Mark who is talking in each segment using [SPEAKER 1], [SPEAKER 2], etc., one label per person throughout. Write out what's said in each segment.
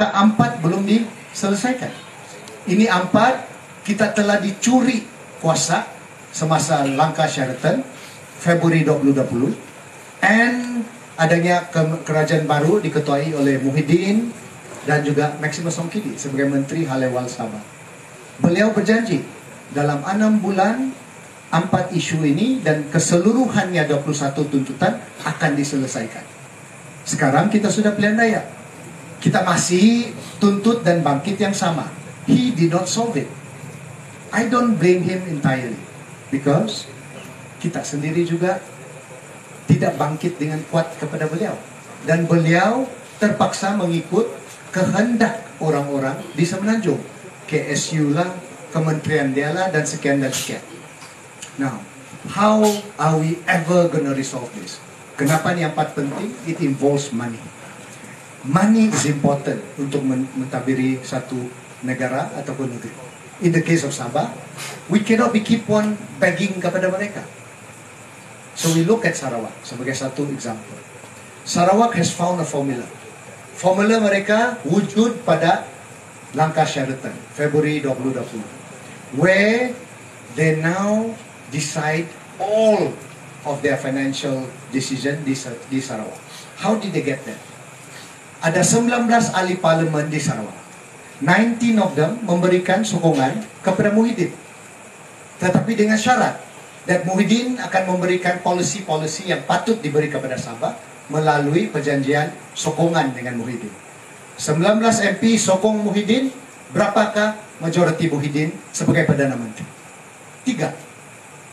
[SPEAKER 1] keempat belum diselesaikan. Ini empat kita telah dicuri kuasa semasa langkah Sheraton Februari 2020 and adanya ke- kerajaan baru diketuai oleh Muhyiddin dan juga Maximus Songkidi sebagai Menteri Hal Ehwal Sabah. Beliau berjanji dalam enam bulan empat isu ini dan keseluruhannya 21 tuntutan akan diselesaikan. Sekarang kita sudah pilihan raya. Kita masih tuntut dan bangkit yang sama. He did not solve it. I don't blame him entirely. Because kita sendiri juga tidak bangkit dengan kuat kepada beliau. Dan beliau terpaksa mengikut kehendak orang-orang di Semenanjung. KSU lah, kementerian dia lah, dan sekian dan sekian. Now, how are we ever gonna resolve this? Kenapa empat penting? It involves money. Money is important untuk men- mentabiri satu negara ataupun negeri. In the case of Sabah, we cannot be keep on begging kepada mereka. So we look at Sarawak sebagai satu example. Sarawak has found a formula. Formula mereka wujud pada langkah Sheraton, Februari 2020. Where they now decide all of their financial decision di, di Sarawak. How did they get there? Ada 19 ahli parlimen di Sarawak. 19 of them memberikan sokongan kepada Muhyiddin. Tetapi dengan syarat dan Muhyiddin akan memberikan polisi-polisi yang patut diberi kepada Sabah melalui perjanjian sokongan dengan Muhyiddin. 19 MP sokong Muhyiddin, berapakah majoriti Muhyiddin sebagai Perdana Menteri? Tiga.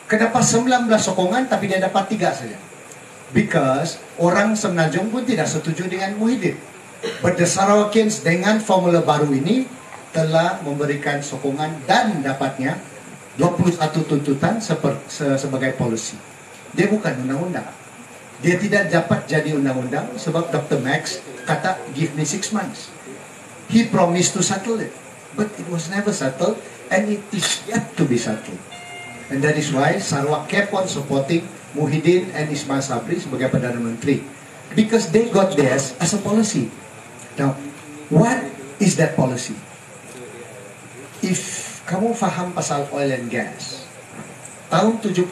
[SPEAKER 1] Kenapa 19 sokongan tapi dia dapat tiga saja? Because orang Semenanjung pun tidak setuju dengan Muhyiddin. Sarawakians dengan formula baru ini telah memberikan sokongan dan dapatnya 21 tuntutan seper, se- sebagai polisi. Dia bukan undang-undang. Dia tidak dapat jadi undang-undang sebab Dr. Max kata give me six months. He promised to settle it. But it was never settled and it is yet to be settled. And that is why Sarawak kept on supporting Muhyiddin and Ismail Sabri sebagai Perdana Menteri. Because they got theirs as a policy. Now, what is that policy? If kamu faham pasal oil and gas, tahun 76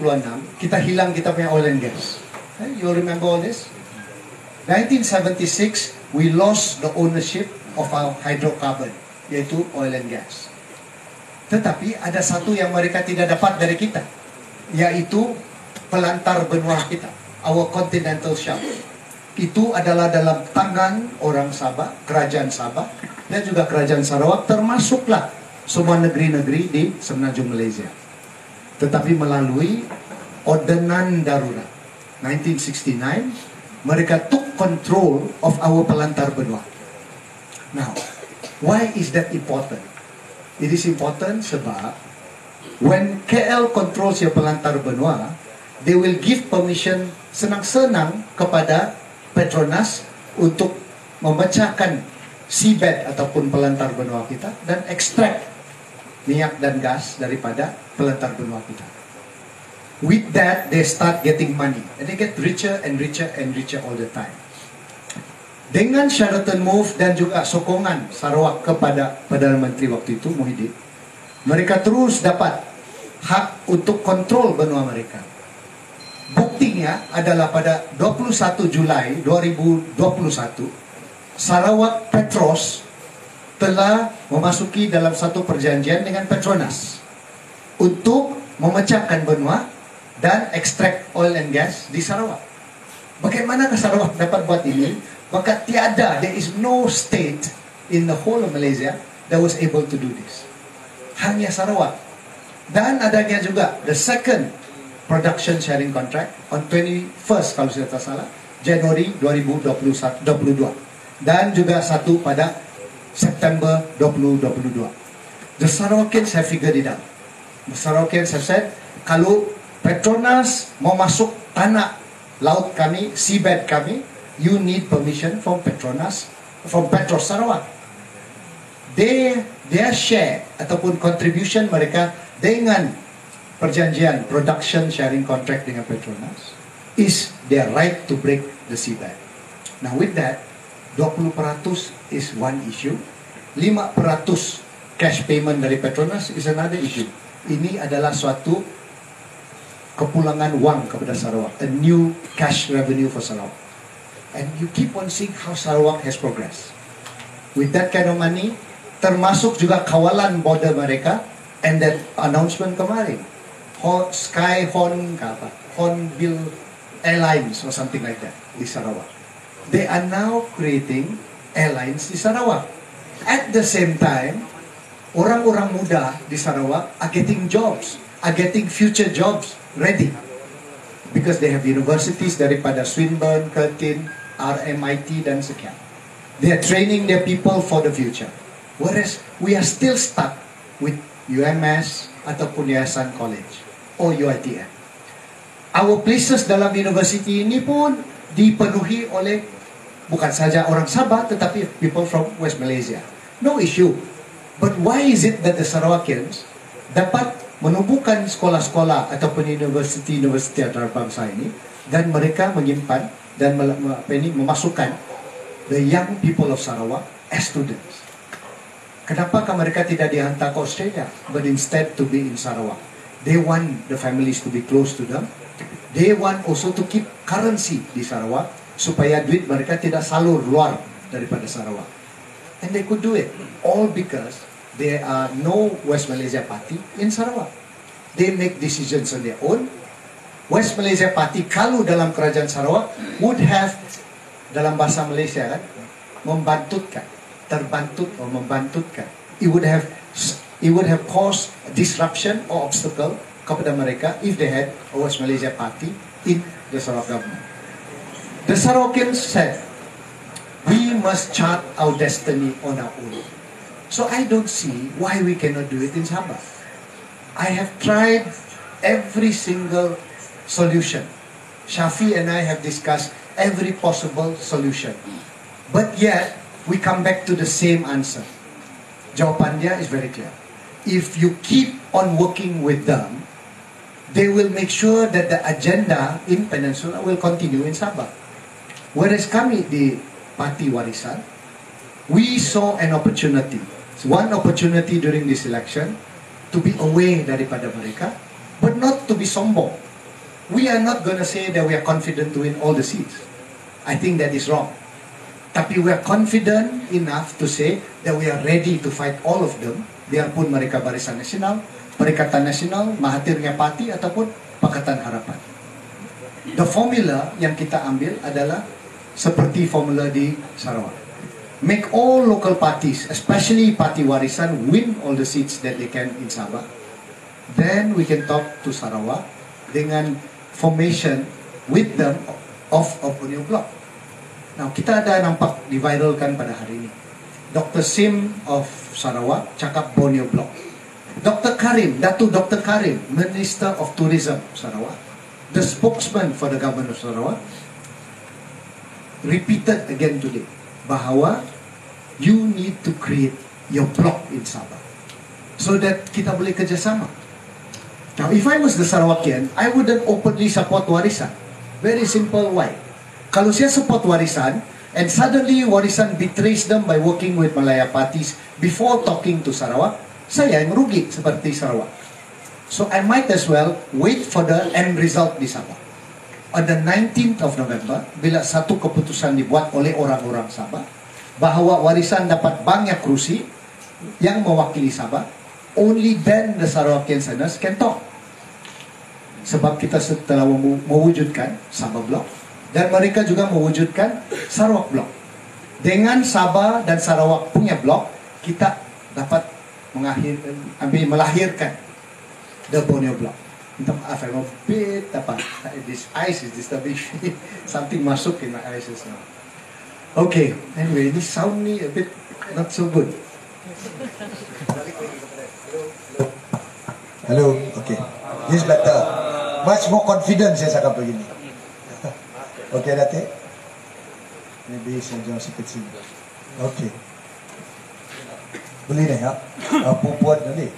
[SPEAKER 1] kita hilang kita punya oil and gas. Eh, You remember all this? 1976 we lost the ownership of our hydrocarbon yaitu oil and gas. Tetapi ada satu yang mereka tidak dapat dari kita yaitu pelantar benua kita, our continental shelf. Itu adalah dalam tangan orang Sabah, kerajaan Sabah dan juga kerajaan Sarawak termasuklah semua negeri-negeri di semenanjung Malaysia. Tetapi melalui ordenan darurat 1969 mereka took control of our pelantar benua. Now, why is that important? It is important sebab when KL controls your pelantar benua, they will give permission senang-senang kepada Petronas untuk memecahkan seabed ataupun pelantar benua kita dan ekstrak minyak dan gas daripada pelantar benua kita. With that, they start getting money. And they get richer and richer and richer all the time. Dengan Sheraton Move dan juga sokongan Sarawak kepada Perdana Menteri waktu itu, Muhyiddin, mereka terus dapat hak untuk kontrol benua mereka. Buktinya adalah pada 21 Julai 2021, Sarawak Petros telah memasuki dalam satu perjanjian dengan Petronas untuk memecahkan benua dan ekstrak oil and gas di Sarawak. Bagaimana Sarawak dapat buat ini? Maka tiada, there is no state in the whole of Malaysia that was able to do this. Hanya Sarawak. Dan adanya juga the second production sharing contract on 21st kalau saya tak salah Januari 2021 22 dan juga satu pada September 2022. The Sarawakians have figured it out. The Sarawakians have said kalau Petronas mau masuk tanah laut kami, seabed kami, you need permission from Petronas, from Petros Sarawak. They, their share ataupun contribution mereka dengan perjanjian production sharing contract dengan Petronas is their right to break the seabed. Now with that, 20% is one issue. 5% cash payment dari Petronas is another issue. Ini adalah suatu kepulangan wang kepada Sarawak, a new cash revenue for Sarawak. And you keep on seeing how Sarawak has progressed. With that kind of money, termasuk juga kawalan border mereka, and that announcement kemarin, Sky apa, Hornbill Airlines or something like that di Sarawak. They are now creating airlines di Sarawak. At the same time, orang-orang muda di Sarawak are getting jobs, are getting future jobs ready. Because they have universities daripada Swinburne, Curtin, RMIT, dan sekian. They are training their people for the future. Whereas we are still stuck with UMS ataupun Yayasan College or UITM. Our places dalam university ini pun dipenuhi oleh bukan saja orang Sabah tetapi people from West Malaysia. No issue. But why is it that the Sarawakians dapat menumbuhkan sekolah-sekolah ataupun universiti-universiti antarabangsa ini dan mereka menyimpan dan ini memasukkan the young people of Sarawak as students. Kenapa mereka tidak dihantar ke Australia, but instead to be in Sarawak? They want the families to be close to them. They want also to keep currency di Sarawak supaya duit mereka tidak salur luar daripada Sarawak. And they could do it all because there are no West Malaysia Party in Sarawak. They make decisions on their own. West Malaysia Party kalau dalam kerajaan Sarawak would have dalam bahasa Malaysia kan membantutkan terbantut atau membantutkan it would have it would have caused disruption or obstacle kepada mereka if they had a West Malaysia Party in the Sarawak government. The Sarawakians said, we must chart our destiny on our own. So I don't see why we cannot do it in Sabah. I have tried every single solution. Shafi and I have discussed every possible solution. But yet, we come back to the same answer. Jawapan dia is very clear. If you keep on working with them, they will make sure that the agenda in Peninsula will continue in Sabah. Whereas kami di Parti Warisan, we saw an opportunity, one opportunity during this election, to be away daripada mereka, but not to be sombong. We are not going to say that we are confident to win all the seats. I think that is wrong. Tapi we are confident enough to say that we are ready to fight all of them, biarpun mereka Barisan Nasional, Perikatan Nasional, Mahathirnya Parti ataupun Pakatan Harapan. The formula yang kita ambil adalah seperti formula di Sarawak. Make all local parties, especially Parti Warisan, win all the seats that they can in Sabah. Then we can talk to Sarawak dengan formation with them of a Borneo Bloc. Nah, kita ada nampak diviralkan pada hari ini. Dr. Sim of Sarawak cakap Borneo Block. Dr. Karim, Datu Dr. Karim, Minister of Tourism Sarawak, the spokesman for the government of Sarawak, repeated again today bahawa you need to create your block in Sabah so that kita boleh kerjasama. Now, if I was the Sarawakian, I wouldn't openly support warisan. Very simple why. Kalau saya support warisan, and suddenly warisan betrays them by working with Malaya parties before talking to Sarawak, saya yang rugi seperti Sarawak. So I might as well wait for the end result di Sabah. On the 19th of November, bila satu keputusan dibuat oleh orang-orang Sabah, bahawa warisan dapat banyak kursi yang mewakili Sabah, only then the Sarawakian senators can talk. Sebab kita setelah mewujudkan Sabah Block, dan mereka juga mewujudkan Sarawak Block. Dengan Sabah dan Sarawak punya blok, kita dapat mengakhirkan, ambil melahirkan the Borneo Block. Minta maaf, I'm a bit apa, this ice is disturbing Something masuk in my eyes just now. Okay, anyway, this sound me a bit not so good.
[SPEAKER 2] Hello, okay. This better. Much more confidence saya cakap begini. Okay, Datuk? Maybe saja sikit sini. Okay. Boleh ni, ya? Apa buat nanti?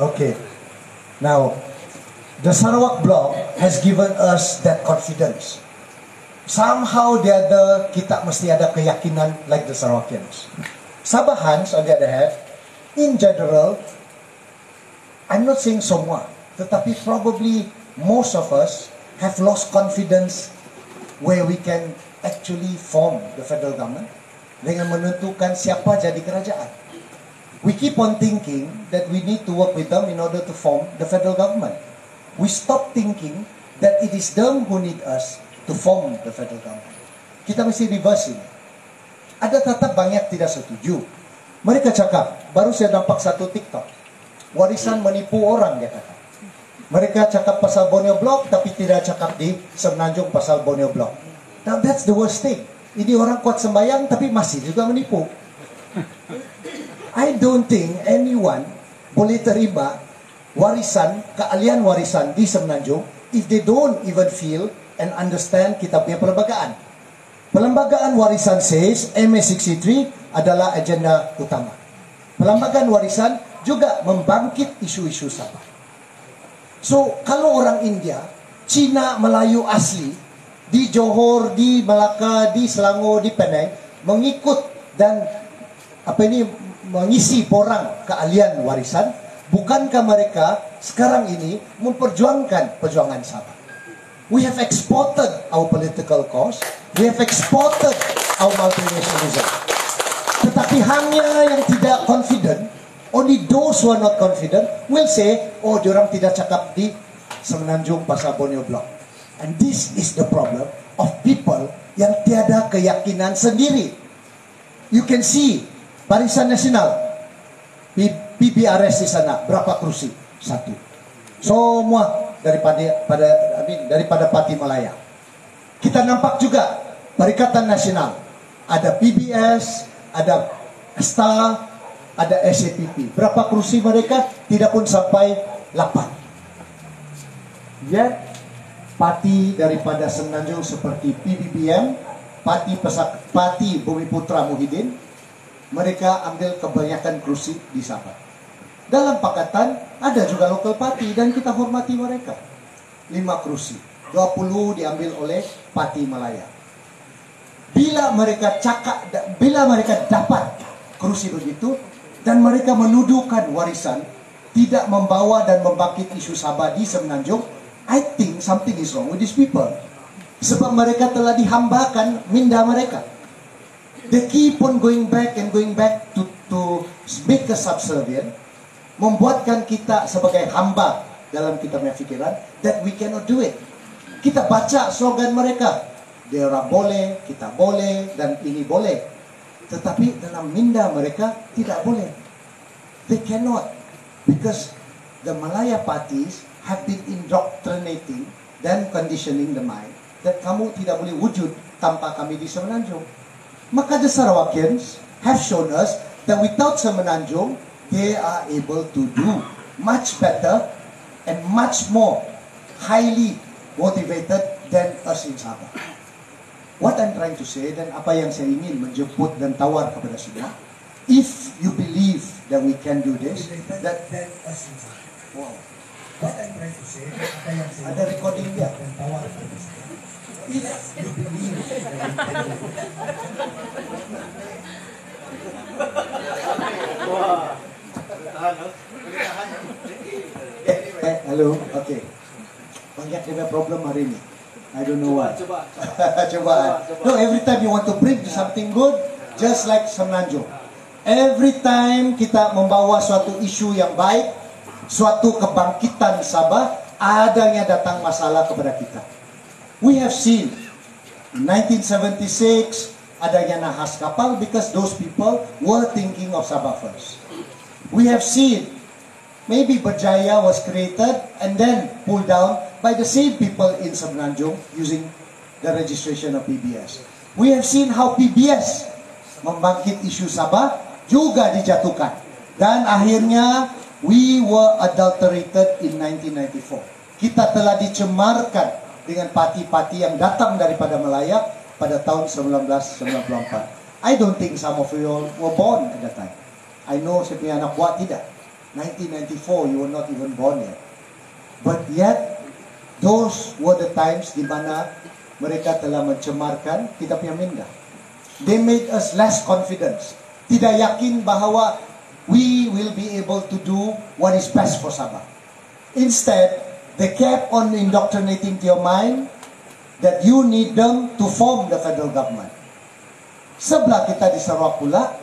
[SPEAKER 2] Okay. Now, the Sarawak block has given us that confidence.
[SPEAKER 1] somehow the other kita mesti ada keyakinan like the Sarawakians. Sabahans on the other hand, in general, I'm not saying semua, tetapi probably most of us have lost confidence where we can actually form the federal government dengan menentukan siapa jadi kerajaan. We keep on thinking that we need to work with them in order to form the federal government. We stop thinking that it is them who need us to form the federal government. Kita mesti reverse ini. Ada tetap banyak tidak setuju. Mereka cakap, baru saya nampak satu TikTok. Warisan menipu orang, dia kata. Mereka cakap pasal Borneo Block, tapi tidak cakap di Semenanjung pasal Borneo Block. Now that's the worst thing. Ini orang kuat sembayang, tapi masih juga menipu. I don't think anyone boleh terima warisan, keahlian warisan di Semenanjung if they don't even feel and understand kita punya perlembagaan. Perlembagaan warisan says MA63 adalah agenda utama. Perlembagaan warisan juga membangkit isu-isu Sabah. So, kalau orang India, Cina, Melayu asli, di Johor, di Melaka, di Selangor, di Penang, mengikut dan apa ini mengisi porang keahlian warisan, bukankah mereka sekarang ini memperjuangkan perjuangan Sabah? We have exported our political cause, we have exported our multinationalism. Tetapi hanya yang tidak confident, only those who are not confident will say, oh diorang tidak cakap di Semenanjung pasal Borneo Block. And this is the problem of people yang tiada keyakinan sendiri. You can see Barisan Nasional, PBRS di sana, berapa kursi? Satu. Semua daripada pada I mean, daripada Parti Malaya. Kita nampak juga Perikatan Nasional, ada PBS, ada STA, ada SAPP. Berapa kursi mereka? Tidak pun sampai 8. Ya, parti daripada Semenanjung seperti PBBM, Parti Pesak, Parti Bumi Putra Muhyiddin, mereka ambil kebanyakan kursi di Sabah. Dalam pakatan ada juga local party dan kita hormati mereka. 5 kursi, 20 diambil oleh Parti Malaya. Bila mereka cakap, bila mereka dapat kursi begitu dan mereka menuduhkan warisan tidak membawa dan membangkit isu Sabah di Semenanjung, I think something is wrong with these people. Sebab mereka telah dihambakan minda mereka. They keep on going back and going back to, to make us subservient. Membuatkan kita sebagai hamba dalam kita punya that we cannot do it. Kita baca slogan mereka. Dia orang boleh, kita boleh, dan ini boleh. Tetapi dalam minda mereka tidak boleh. They cannot. Because the Malaya parties have been indoctrinating dan conditioning the mind that kamu tidak boleh wujud tanpa kami di Semenanjung. Maka the Sarawakians have shown us that without Semenanjung, they are able to do much better and much more highly motivated than us in Sabah. What I'm trying to say dan apa yang saya ingin menjemput dan tawar kepada semua, if you believe that we can do this, that, that. Wow. What I'm trying to say, apa yang saya ada recording dia dan tawar kepada semua. If you believe that we can do this, Eh, halo, oke. Okay. Banyak dengan problem hari ini. I don't know why.
[SPEAKER 3] Coba,
[SPEAKER 1] coba. No, every time you want to bring something good, just like Semenanjung. Every time kita membawa suatu isu yang baik, suatu kebangkitan Sabah, adanya datang masalah kepada kita. We have seen 1976 adanya nahas kapal because those people were thinking of Sabah first. We have seen maybe Berjaya was created and then pulled down by the same people in Semenanjung using the registration of PBS. We have seen how PBS membangkit isu Sabah juga dijatuhkan. Dan akhirnya we were adulterated in 1994. Kita telah dicemarkan dengan parti-parti yang datang daripada Melaya pada tahun 1994. I don't think some of you all were born at that time. I know saya punya anak buat tidak. 1994, you were not even born yet. But yet, those were the times di mana mereka telah mencemarkan kita punya minda. They made us less confidence. Tidak yakin bahawa we will be able to do what is best for Sabah. Instead, they kept on indoctrinating to your mind that you need them to form the federal government. Sebelah kita di Sarawak pula,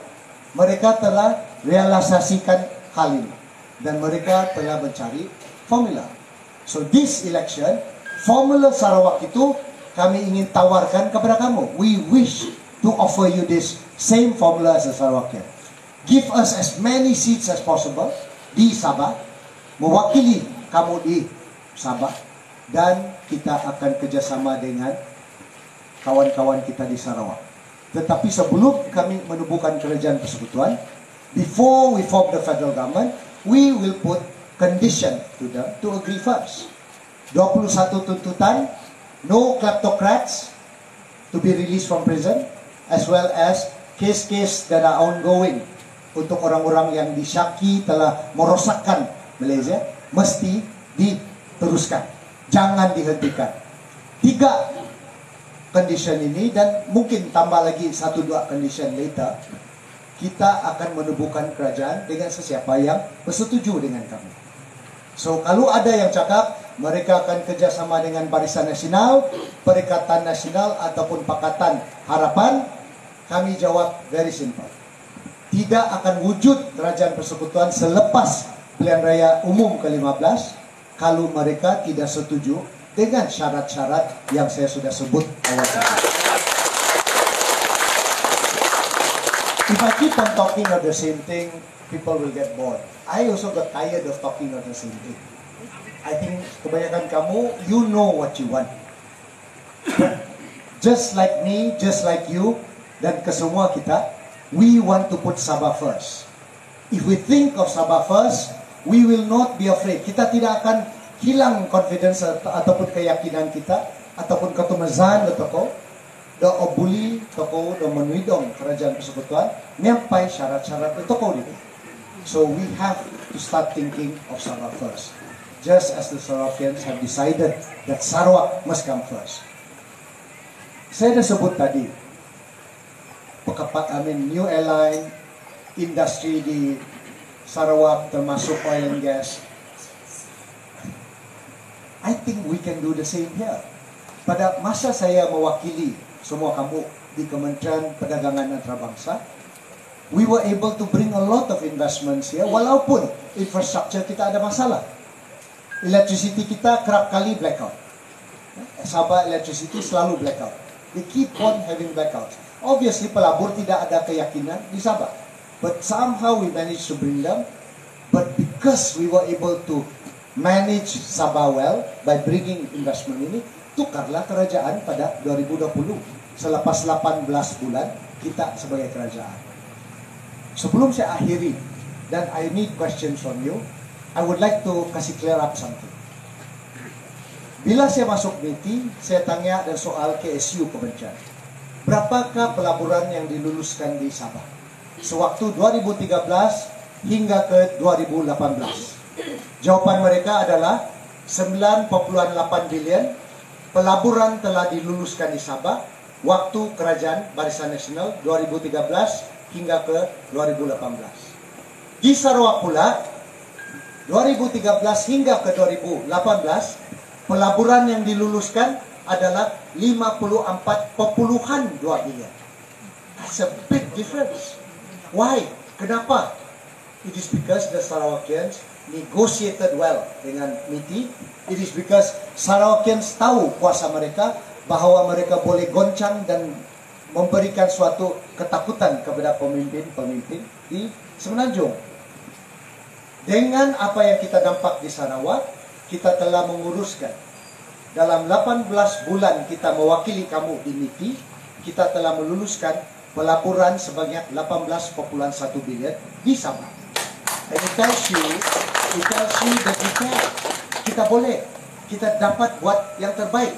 [SPEAKER 1] mereka telah realisasikan hal ini. Dan mereka telah mencari formula. So this election, formula Sarawak itu kami ingin tawarkan kepada kamu. We wish to offer you this same formula as the Sarawakian. Give us as many seats as possible di Sabah, mewakili kamu di Sabah, dan kita akan kerjasama dengan kawan-kawan kita di Sarawak. Tetapi sebelum kami menubuhkan kerajaan persekutuan, before we form the federal government, we will put condition to them to agree first. 21 tuntutan, no kleptocrats to be released from prison, as well as case-case that are ongoing untuk orang-orang yang disyaki telah merosakkan Malaysia, mesti diteruskan. Jangan dihentikan. Tiga condition ini dan mungkin tambah lagi satu dua condition later kita akan menubuhkan kerajaan dengan sesiapa yang bersetuju dengan kami. So kalau ada yang cakap mereka akan kerjasama dengan Barisan Nasional, Perikatan Nasional ataupun Pakatan Harapan, kami jawab very simple. Tidak akan wujud kerajaan persekutuan selepas pilihan raya umum ke-15 kalau mereka tidak setuju dengan syarat-syarat yang saya sudah sebut awal tadi. If I keep on talking of the same thing, people will get bored. I also got tired of talking of the same thing. I think kebanyakan kamu, you know what you want. Just like me, just like you, dan kesemua kita, we want to put Sabah first. If we think of Sabah first, we will not be afraid. Kita tidak akan hilang confidence ataupun keyakinan kita ataupun ketumazan do toko do obuli toko do menuidong kerajaan persekutuan nyampai syarat-syarat do toko ini. So we have to start thinking of Sarawak first. Just as the Sarawakians have decided that Sarawak must come first. Saya dah sebut tadi, I mean, new airline, industri di Sarawak termasuk oil and gas, I think we can do the same here. Pada masa saya mewakili semua kamu di Kementerian Perdagangan Antarabangsa, we were able to bring a lot of investments here walaupun infrastructure kita ada masalah. Electricity kita kerap kali blackout. Sabah electricity selalu blackout. They keep on having blackouts. Obviously pelabur tidak ada keyakinan di Sabah. But somehow we managed to bring them. But because we were able to manage Sabah well by bringing investment ini, tukarlah kerajaan pada 2020. Selepas 18 bulan, kita sebagai kerajaan. Sebelum saya akhiri, dan I need questions from you, I would like to kasih clear up something. Bila saya masuk MITI, saya tanya dan soal KSU kebencian. Berapakah pelaburan yang diluluskan di Sabah? Sewaktu 2013 hingga ke 2018. Jawapan mereka adalah 9.8 bilion pelaburan telah diluluskan di Sabah waktu kerajaan Barisan Nasional 2013 hingga ke 2018. Di Sarawak pula 2013 hingga ke 2018 pelaburan yang diluluskan adalah 54.2 bilion. That's a big difference. Why? Kenapa? It is because the Sarawakians negotiated well dengan MITI. It is because Sarawakians tahu kuasa mereka bahawa mereka boleh goncang dan memberikan suatu ketakutan kepada pemimpin-pemimpin di Semenanjung. Dengan apa yang kita nampak di Sarawak, kita telah menguruskan. Dalam 18 bulan kita mewakili kamu di MITI, kita telah meluluskan pelaporan sebanyak 18.1 bilion di Sabah. And it tells you it tells you that can. Kita boleh. Kita dapat buat yang terbaik.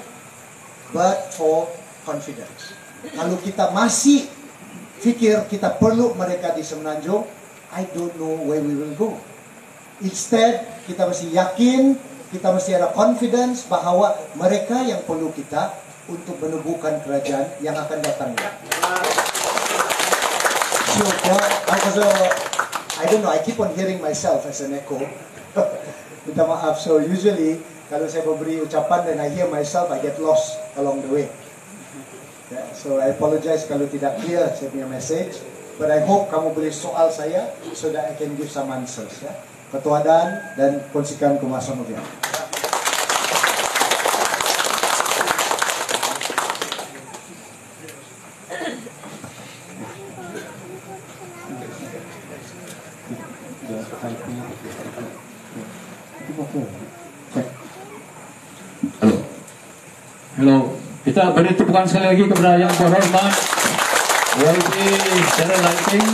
[SPEAKER 1] But for confidence. Kalau kita masih fikir kita perlu mereka di Semenanjung, I don't know where we will go. Instead, kita mesti yakin, kita mesti ada confidence bahawa mereka yang perlu kita untuk menubuhkan kerajaan yang akan datang. So, yeah, I was a, I don't know, I keep on hearing myself as an echo. Minta maaf. So usually kalau saya memberi ucapan dan I hear myself, I get lost along the way. Yeah, so I apologize kalau tidak clear saya punya message. But I hope kamu boleh soal saya so that I can give some answers. Ya. Ketua Dan dan kongsikan kemasan mobil.
[SPEAKER 3] Halo. Halo. Kita beri tepukan sekali lagi kepada yang terhormat YB secara lighting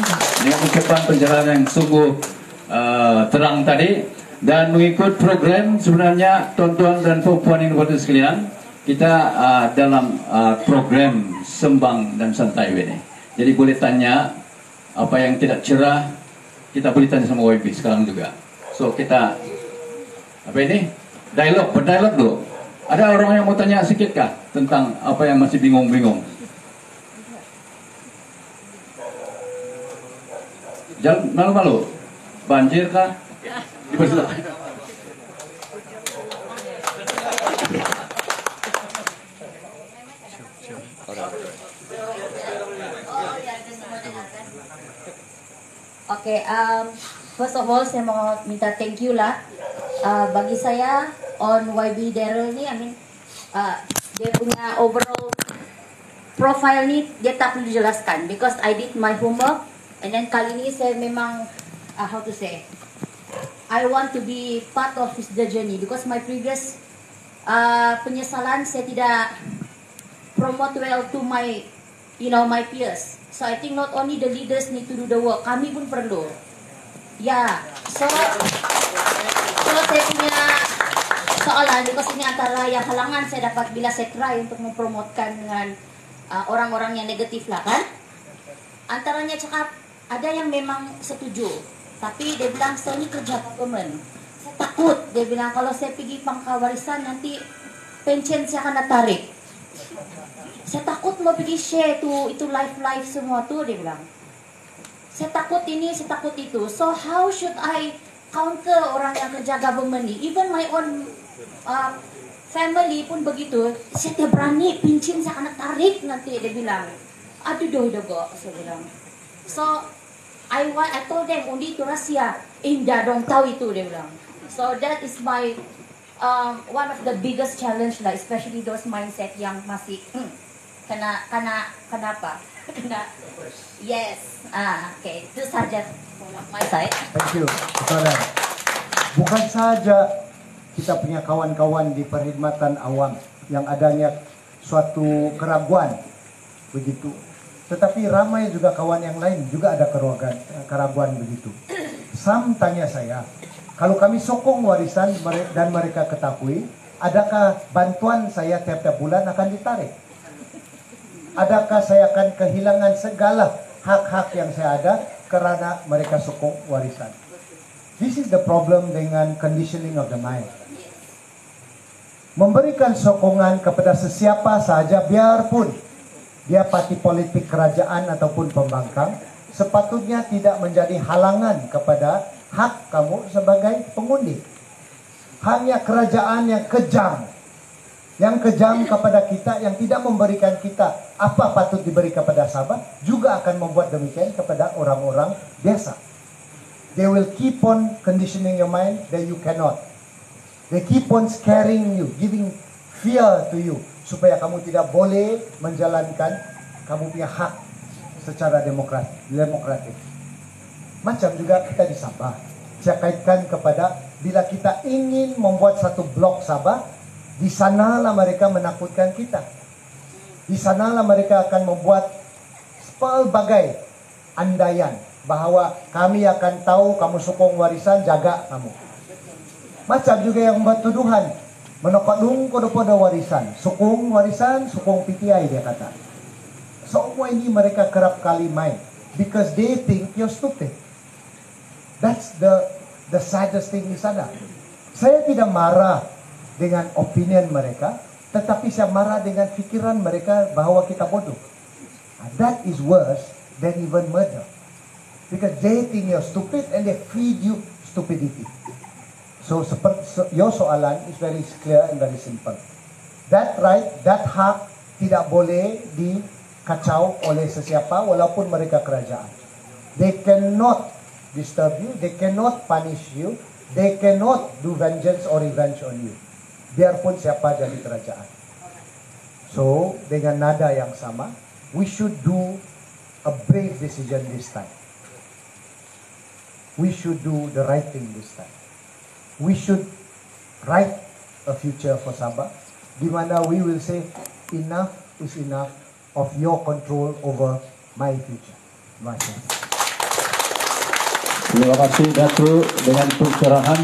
[SPEAKER 3] dengan ucapan perjalanan yang sungguh uh, terang tadi dan mengikut program sebenarnya tuan-tuan dan puan yang berada sekalian kita uh, dalam uh, program sembang dan santai ini. Jadi boleh tanya apa yang tidak cerah kita boleh tanya sama YB sekarang juga. So kita apa ini? Dialog, berdialog dulu. Ada orang yang mau tanya sedikit kah tentang apa yang masih bingung-bingung? Jangan malu-malu. Banjir kah? Dipersilakan.
[SPEAKER 4] Okay, um, first of all saya mau minta thank you lah. Uh, bagi saya on YB Daryl ni, I mean, uh, dia punya overall profile ni dia tak perlu dijelaskan because I did my homework and then kali ni saya memang uh, how to say I want to be part of his journey because my previous uh, penyesalan saya tidak promote well to my you know my peers. So I think not only the leaders need to do the work, kami pun perlu. Ya, so so saya punya soalan because ini antara yang halangan saya dapat bila saya try untuk mempromotkan dengan uh, orang-orang yang negatif lah kan. Antaranya cakap ada yang memang setuju, tapi dia bilang saya ini kerja government. Saya takut, dia bilang kalau saya pergi pangkal warisan nanti pension saya akan tarik. Saya takut mau pergi share tu itu live live semua tu dia bilang. Saya takut ini, saya takut itu. So how should I counter orang yang kerja government ni? Even my own uh, family pun begitu. Saya tidak berani pincin saya akan tarik nanti dia bilang. Aduh doh doh saya bilang. So I want I told them only itu rahsia. Indah dong tahu itu dia bilang. So that is my um, one of the biggest challenge lah, especially those mindset yang masih hmm, kena kena kenapa kena yes. Ah oke. Okay. itu saja. My side
[SPEAKER 1] thank you saudara bukan saja kita punya kawan-kawan di perkhidmatan awam yang adanya suatu keraguan begitu tetapi ramai juga kawan yang lain juga ada keraguan keraguan begitu. Sam tanya saya kalau kami sokong warisan dan mereka ketahui adakah bantuan saya tiap-tiap bulan akan ditarik adakah saya akan kehilangan segala hak-hak yang saya ada karena mereka sokong warisan. This is the problem dengan conditioning of the mind. Memberikan sokongan kepada sesiapa saja biarpun dia parti politik kerajaan ataupun pembangkang sepatutnya tidak menjadi halangan kepada hak kamu sebagai pengundi. Hanya kerajaan yang kejam yang kejam kepada kita, yang tidak memberikan kita apa patut diberi kepada sahabat, juga akan membuat demikian kepada orang-orang biasa. They will keep on conditioning your mind that you cannot. They keep on scaring you, giving fear to you, supaya kamu tidak boleh menjalankan kamu punya hak secara demokrat, demokratik. Macam juga kita di Sabah. Saya kaitkan kepada bila kita ingin membuat satu blok Sabah, di sanalah mereka menakutkan kita. Di sanalah mereka akan membuat pelbagai andaian bahwa kami akan tahu kamu sokong warisan, jaga kamu. Macam juga yang membuat tuduhan menokadung pada warisan, sokong warisan, sokong PTI dia kata. Semua ini mereka kerap kali main because they think you're stupid. That's the the saddest thing di sana. Saya tidak marah dengan opinion mereka, Tetapi saya marah dengan fikiran mereka bahwa kita bodoh. And that is worse than even murder. Because they think you're stupid and they feed you stupidity. So, so, your soalan is very clear and very simple. That right, that hak tidak boleh dikacau oleh sesiapa walaupun mereka kerajaan. They cannot disturb you, they cannot punish you, they cannot do vengeance or revenge on you. Biarpun siapa jadi kerajaan. So, dengan nada yang sama, we should do a brave decision this time. We should do the right thing this time. We should write a future for Sabah, di mana we will say, enough is enough of your control over my future. Kasih.
[SPEAKER 3] Terima kasih Datu dengan pencerahan.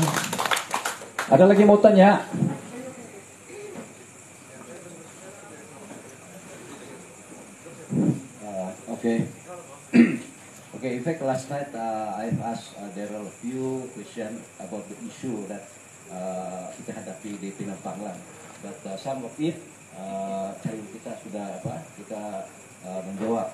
[SPEAKER 3] Ada lagi mau tanya?
[SPEAKER 5] Uh, okay. Okay, in fact, last night uh, I've asked uh, Daryl a few questions about the issue that uh, kita hadapi di Pinang Panglang. But uh, some of it, uh, kita sudah apa? Kita uh, menjawab.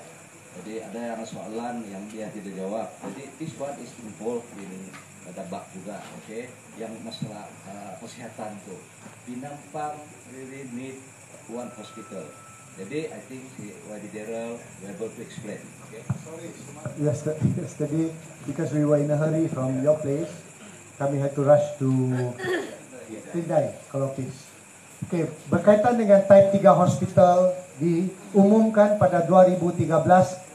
[SPEAKER 5] Jadi ada yang soalan yang dia tidak jawab. Jadi this one is involved in dabak juga, oke? Okay? Yang masalah uh, kesehatan tuh. Pinampang really need one hospital. Jadi I think si Wadi Daryl able to explain.
[SPEAKER 1] Yesterday, yesterday, because we were in a hurry from your place, kami had to rush to Tindai, Kolopis. Okay, berkaitan dengan type 3 hospital diumumkan pada 2013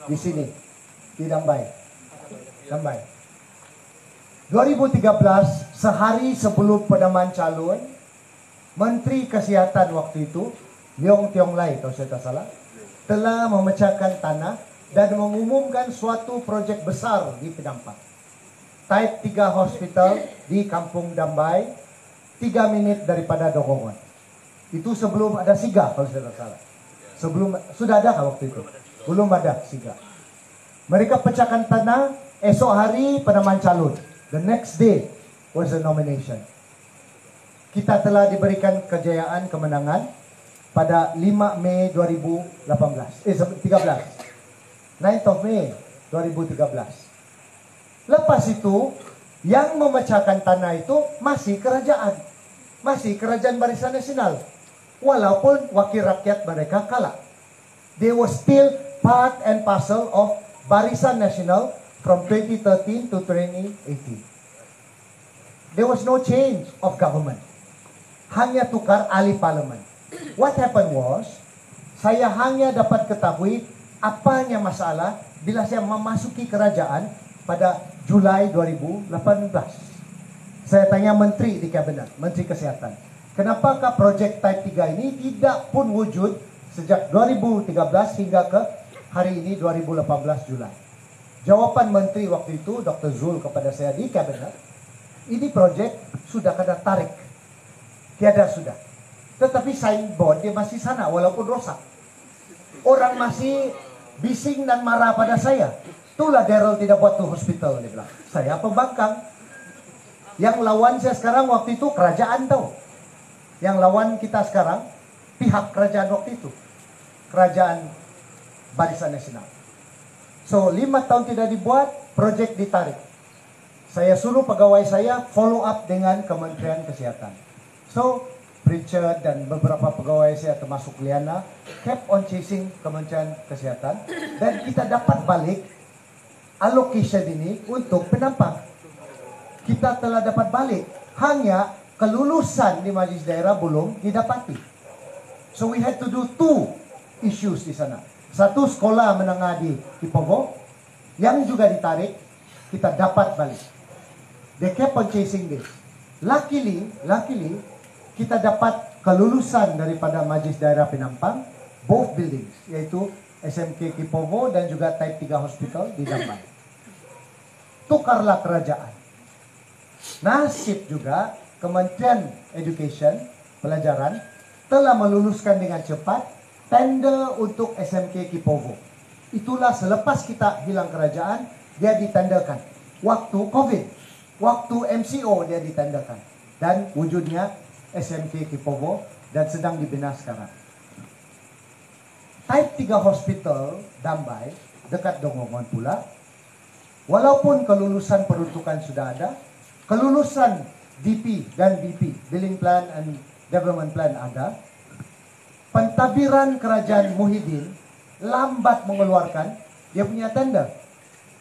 [SPEAKER 1] di sini, di Dambai. Dambai. 2013, sehari sebelum penamaan calon, Menteri Kesihatan waktu itu, Leong Tiong Lai, kalau saya tak salah, telah memecahkan tanah dan mengumumkan suatu projek besar di Pedampang. Type 3 Hospital di Kampung Dambai, 3 menit daripada Dogongan. Itu sebelum ada Siga, kalau saya tak salah. Sebelum sudah ada waktu itu? Belum ada Siga. Mereka pecahkan tanah, esok hari penamaan calon. The next day was the nomination. Kita telah diberikan kejayaan kemenangan pada 5 Mei 2018. Eh 13. 9th of May 2013. Lepas itu yang memecahkan tanah itu masih kerajaan. Masih kerajaan Barisan Nasional. Walaupun wakil rakyat mereka kalah. They were still part and parcel of Barisan Nasional from 2013 to 2018. There was no change of government. Hanya tukar ahli parlimen. What happened was, saya hanya dapat ketahui apanya masalah bila saya memasuki kerajaan pada Julai 2018. Saya tanya menteri di kabinet, menteri kesehatan. Kenapakah projek type 3 ini tidak pun wujud sejak 2013 hingga ke hari ini 2018 Julai. Jawapan menteri waktu itu Dr. Zul kepada saya di kabinet, ini projek sudah kena tarik. Tiada sudah. Tetapi signboard dia masih sana walaupun rosak. Orang masih bising dan marah pada saya. Itulah Daryl tidak buat tuh hospital dia bilang. Saya pembangkang. Yang lawan saya sekarang waktu itu kerajaan tahu. Yang lawan kita sekarang pihak kerajaan waktu itu. Kerajaan Barisan Nasional. So, lima tahun tidak dibuat, projek ditarik. Saya suruh pegawai saya follow up dengan Kementerian Kesehatan. So, Richard dan beberapa pegawai saya termasuk Liana kept on chasing Kementerian Kesehatan dan kita dapat balik allocation ini untuk penampang. Kita telah dapat balik, hanya kelulusan di majlis daerah belum didapati. So we had to do two issues di sana. Satu sekolah menengah di Kipovo yang juga ditarik, kita dapat balik. They kept on chasing this. Luckily, luckily, kita dapat kelulusan daripada Majlis Daerah Penampang, both buildings, yaitu SMK Kipovo dan juga Type 3 Hospital di Damai. Tukarlah kerajaan. Nasib juga Kementerian Education, Pelajaran, telah meluluskan dengan cepat tender untuk SMK Kipovo. Itulah selepas kita hilang kerajaan, dia ditenderkan. Waktu COVID, waktu MCO dia ditenderkan. Dan wujudnya SMK Kipovo dan sedang dibina sekarang. Type 3 Hospital Dambai dekat Dongongon pula. Walaupun kelulusan peruntukan sudah ada, kelulusan DP dan BP, Billing Plan and Development Plan ada, pentadbiran kerajaan Muhyiddin lambat mengeluarkan dia punya tender.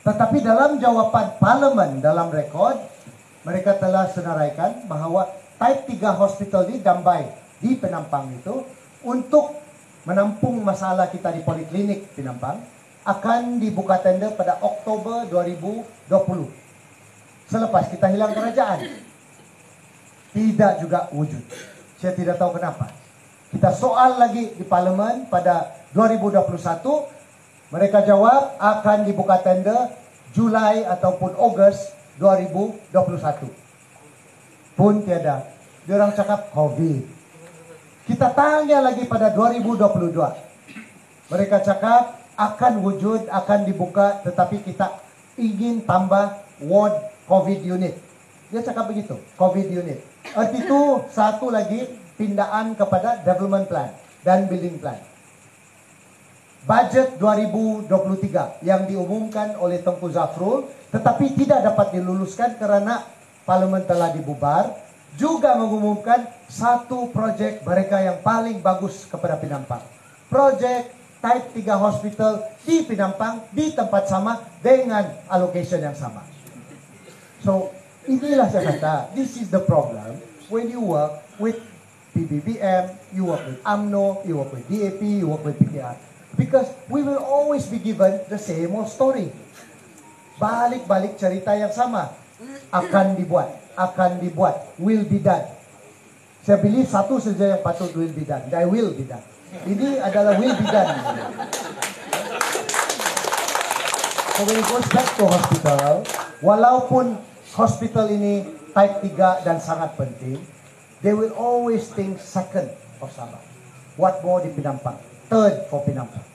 [SPEAKER 1] Tetapi dalam jawapan parlimen dalam rekod, mereka telah senaraikan bahawa Type 3 Hospital di Dambai di Penampang itu untuk menampung masalah kita di Poliklinik Penampang akan dibuka tender pada Oktober 2020. Selepas kita hilang kerajaan. Tidak juga wujud. Saya tidak tahu kenapa. Kita soal lagi di parlimen pada 2021. Mereka jawab akan dibuka tender Julai ataupun Ogos 2021. Pun tiada. Dia orang cakap COVID. Kita tanya lagi pada 2022. Mereka cakap akan wujud, akan dibuka, tetapi kita ingin tambah ward COVID unit. Dia cakap begitu, COVID unit. Arti itu satu lagi pindaan kepada development plan dan building plan. Budget 2023 yang diumumkan oleh Tengku Zafrul tetapi tidak dapat diluluskan kerana parlimen telah dibubar juga mengumumkan satu projek mereka yang paling bagus kepada Pinampang. Projek Type 3 Hospital di Pinampang di tempat sama dengan allocation yang sama. So, inilah saya kata, this is the problem when you work with PBBM, you work with AMNO, you work with DAP, you work with PKR. Because we will always be given the same old story. Balik-balik cerita yang sama. Akan dibuat, akan dibuat, will be done. Saya pilih satu saja yang patut will be done. I will be done. Ini adalah will be done. So when it goes back to hospital, walaupun hospital ini type 3 dan sangat penting, they will always think second of Sabah. What more di Pinampang? Third for Pinampang.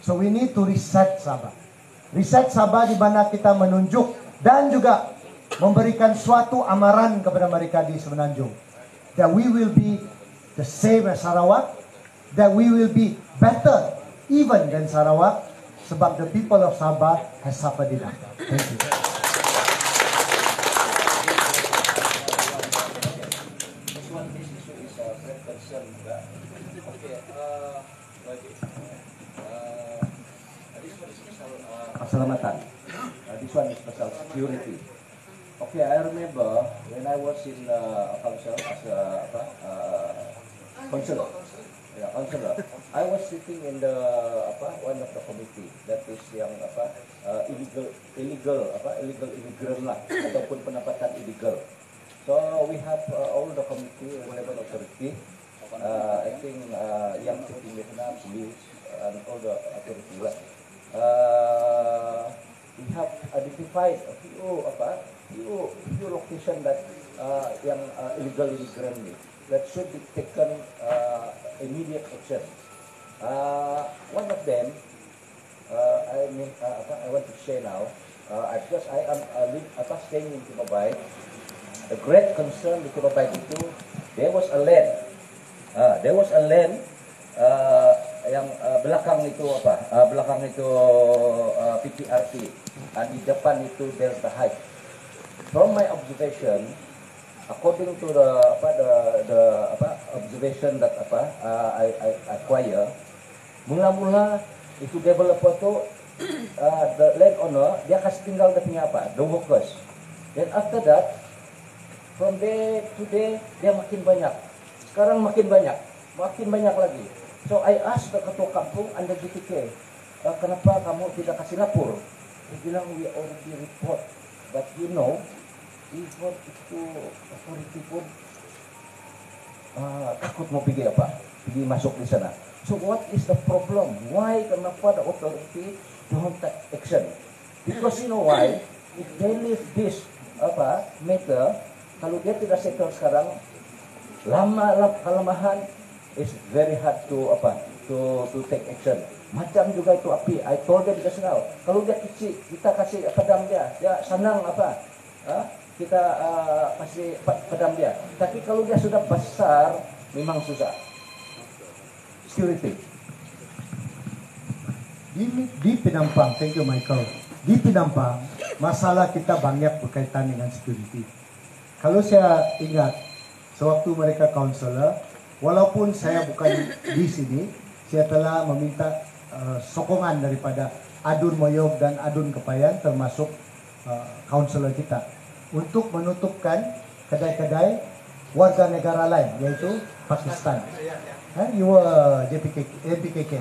[SPEAKER 1] So we need to reset Sabah. Reset Sabah di mana kita menunjuk dan juga memberikan suatu amaran kepada mereka di Semenanjung. That we will be the same as Sarawak, that we will be better even than Sarawak sebab the people of Sabah has suffered enough. Thank you.
[SPEAKER 5] Security. Okay, I remember when I was in uh, council as a uh, councillor. Yeah, councillor. I was sitting in the apa one of the committee that is yang apa uh, illegal illegal apa illegal immigrant lah ataupun pendapatan illegal. So we have uh, all the committee level authority. Uh, I think uh, yang sitting Vietnam, police, and all the authority lah. Uh, we have identified a few apa few few location that uh, yang uh, illegal immigrant that should be taken uh, immediate action. Uh, one of them, uh, I mean, uh, I want to share now, uh, because I am uh, live, apa, staying in Timabay, the great concern di Timabay itu, there was a land, uh, there was a land uh, yang uh, belakang itu apa, uh, belakang itu uh, uh, di depan itu Delta Heights. From my observation, according to the apa the the apa observation that apa uh, I, I acquire mula-mula itu developer tu uh, the landowner dia kasih tinggal dia punya apa? The workers. Then after that from day to day dia makin banyak. Sekarang makin banyak. Makin banyak lagi so I ask the ketua kampung under GTK uh, kenapa kamu tidak kasih lapor dia bilang we already report but you know even itu authority pun ah, takut mau pergi apa pergi masuk di sana. So what is the problem? Why kenapa the authority don't take action? Because you know why? If they leave this apa matter kalau dia tidak settle sekarang lama lam- kelemahan is very hard to apa to to take action macam juga itu api I told them just now kalau dia kecil kita kasih pedang dia dia senang apa ha? kita uh, kasih pe- pedang dia tapi kalau dia sudah besar
[SPEAKER 1] memang susah. Security. Di, di Penampang, thank you Michael. Di Penampang, masalah kita banyak berkaitan dengan security. Kalau saya ingat, sewaktu mereka counselor, walaupun saya bukan di sini, saya telah meminta uh, sokongan daripada Adun Moyog dan Adun Kepayan termasuk uh, kita untuk menutupkan kedai-kedai warga negara lain yaitu Pakistan. Ha, you were JPK, MPKK,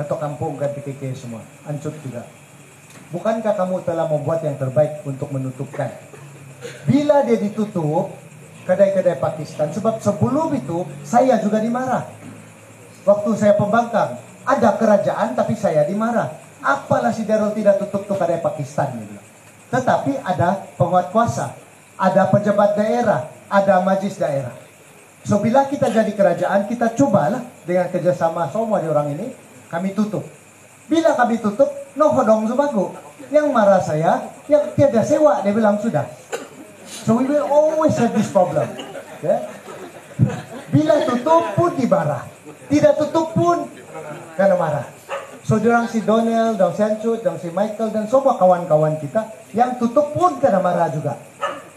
[SPEAKER 1] Ketua Kampung kan PKK semua, Ancut juga. Bukankah kamu telah membuat yang terbaik untuk menutupkan? Bila dia ditutup, kedai-kedai Pakistan, sebab sebelum itu saya juga dimarah. Waktu saya pembangkang, ada kerajaan tapi saya dimarah. Apalah si Darul tidak tutup tuh kedai Pakistan bilang. Tetapi ada penguat kuasa, ada pejabat daerah, ada majlis daerah. So bila kita jadi kerajaan, kita cobalah dengan kerjasama semua di orang ini, kami tutup. Bila kami tutup, no hodong sebagu. Yang marah saya, yang tiada sewa, dia bilang sudah. So we will always have this problem. Okay? Bila tutup pun dibarah. Tidak tutup pun karena marah. So orang si Donald, dan si Ancut, dan si Michael, dan semua kawan-kawan kita yang tutup pun karena marah juga.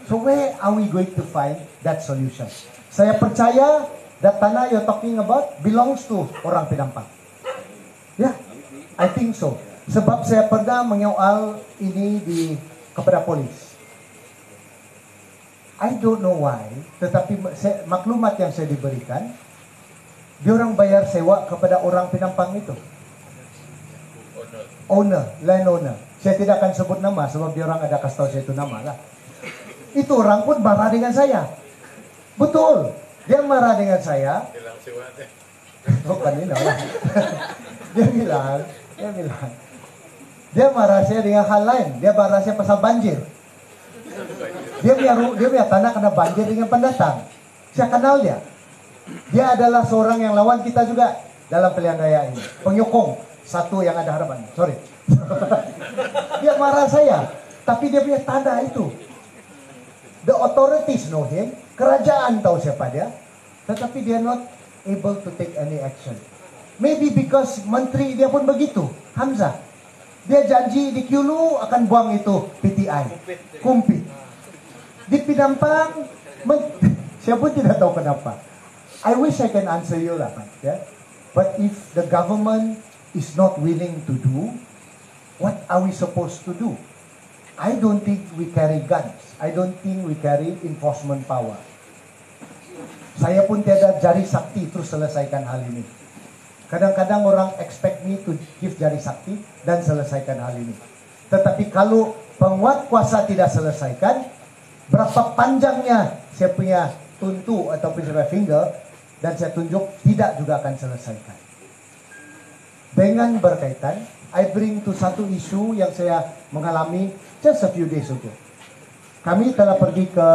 [SPEAKER 1] So where are we going to find that solution? Saya percaya that tanah you're talking about belongs to orang Penampang. Ya, yeah, I think so. Sebab saya pernah menyoal ini di kepada polis. I don't know why, tetapi saya, maklumat yang saya diberikan, dia orang bayar sewa kepada orang Penampang itu. Owner, land owner. Saya tidak akan sebut nama sebab dia orang ada kasih tahu saya itu nama lah. Itu orang pun marah dengan saya. Betul. Dia marah dengan saya. Bukan ini lah. dia bilang, dia bilang, dia marah saya dengan hal lain. Dia marah saya pasal banjir. Dia punya, dia punya tanah kena banjir dengan pendatang. Saya kenal dia. Dia adalah seorang yang lawan kita juga dalam pilihan raya ini. Penyokong satu yang ada harapan. Sorry. dia marah saya. Tapi dia punya tanda itu. The authorities know him. Kerajaan tahu siapa dia. Tetapi dia not able to take any action. Maybe because menteri dia pun begitu. Hamzah. Dia janji di Kyulu akan buang itu PTI. Kumpit. Di Pinampang, saya pun tidak tahu kenapa. I wish I can answer you lah, yeah? But if the government is not willing to do, what are we supposed to do? I don't think we carry guns. I don't think we carry enforcement power. Saya pun tiada jari sakti terus selesaikan hal ini. Kadang-kadang orang expect me to give jari sakti dan selesaikan hal ini. Tetapi kalau penguat kuasa tidak selesaikan, berapa panjangnya saya punya tuntu ataupun saya finger dan saya tunjuk tidak juga akan selesaikan. Dengan berkaitan, I bring to satu isu yang saya mengalami just a few days ago. Kami telah pergi ke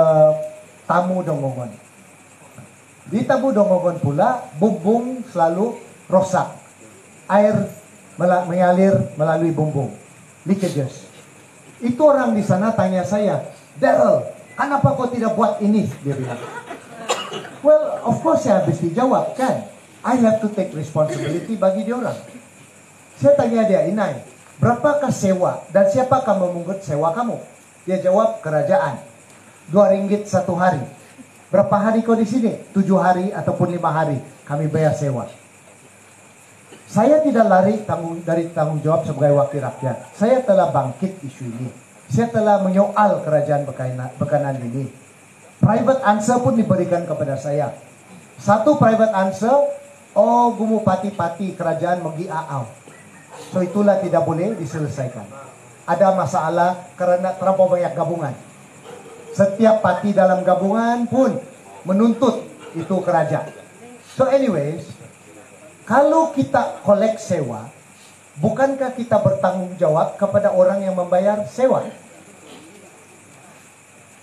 [SPEAKER 1] Tamu Dongongon. Di Tamu Dongongon pula, bumbung selalu rosak. Air mengalir melalui bumbung. Leakages. Itu orang di sana tanya saya, Daryl, Kenapa kau tidak buat ini? Dia bilang. Well, of course saya habis dijawab kan. I have to take responsibility bagi dia orang. Saya tanya dia, Inai, berapakah sewa dan siapakah memungut sewa kamu? Dia jawab, kerajaan. Dua ringgit satu hari. Berapa hari kau di sini? Tujuh hari ataupun lima hari. Kami bayar sewa. Saya tidak lari tanggung, dari tanggung jawab sebagai wakil rakyat. Saya telah bangkit isu ini saya telah menyoal kerajaan Bekanan ini. Private answer pun diberikan kepada saya. Satu private answer, oh gumu pati-pati kerajaan megi aau. So itulah tidak boleh diselesaikan. Ada masalah karena terlalu banyak gabungan. Setiap pati dalam gabungan pun menuntut itu kerajaan. So anyways, kalau kita kolek sewa, bukankah kita bertanggung jawab kepada orang yang membayar sewa?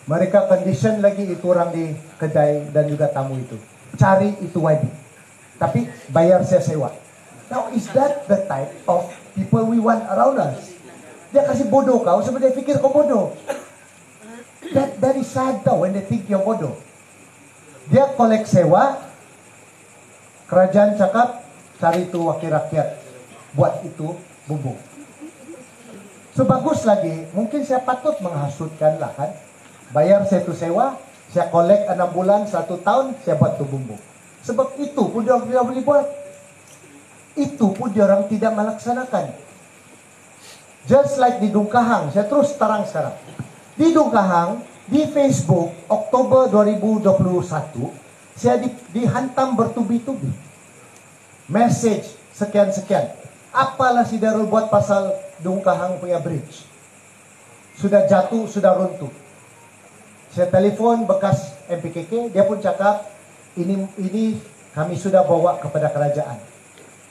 [SPEAKER 1] Mereka condition lagi itu orang di kedai dan juga tamu itu. Cari itu wajib. Tapi bayar saya sewa. Now is that the type of people we want around us? Dia kasih bodoh kau sebab dia fikir kau bodoh. That, that is sad tau when they think you're bodoh. Dia kolek sewa, Kerajaan cakap cari itu wakil rakyat buat itu bumbung. Sebagus lagi, mungkin saya patut menghasutkan lahan. Bayar saya tu sewa, saya kolek 6 bulan, satu tahun, saya buat tu bumbung. Sebab itu pun dia tidak boleh buat. Itu pun dia orang tidak melaksanakan. Just like di Dungkahang, saya terus terang sekarang. Di Dungkahang, di Facebook, Oktober 2021, saya di, dihantam bertubi-tubi. Message sekian-sekian. Apalah si Darul buat pasal Dungkahang punya bridge. Sudah jatuh, sudah runtuh. Saya telepon bekas MPKK, dia pun cakap, ini ini kami sudah bawa kepada kerajaan.